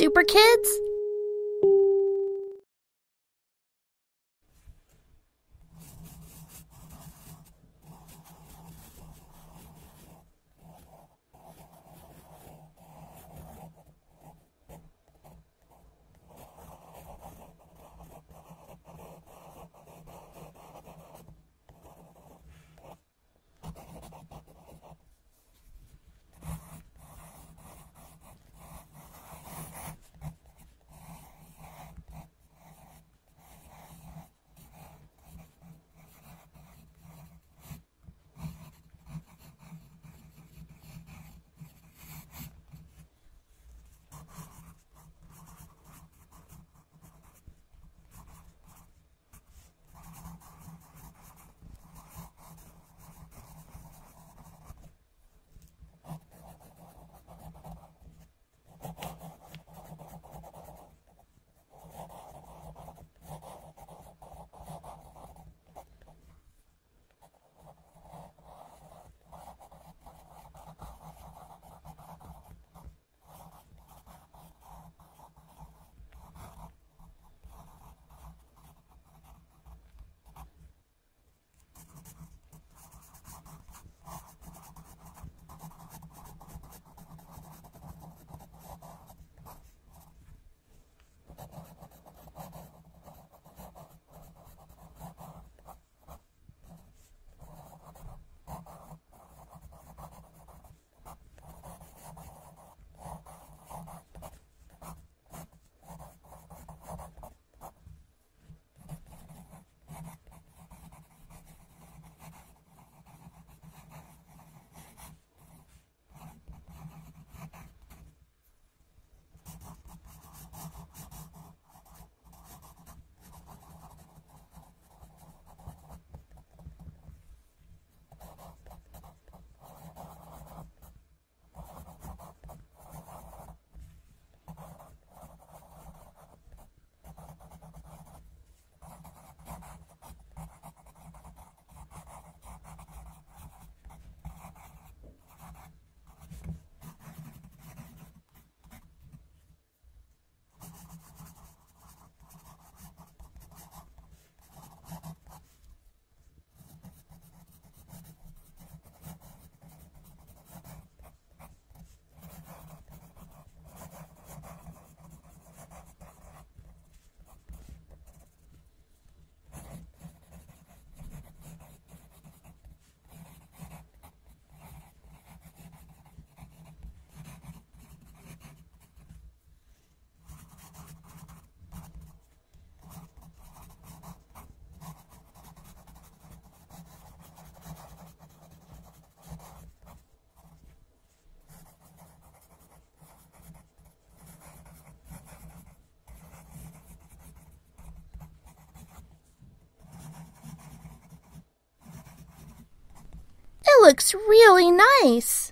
Super Kids? Looks really nice.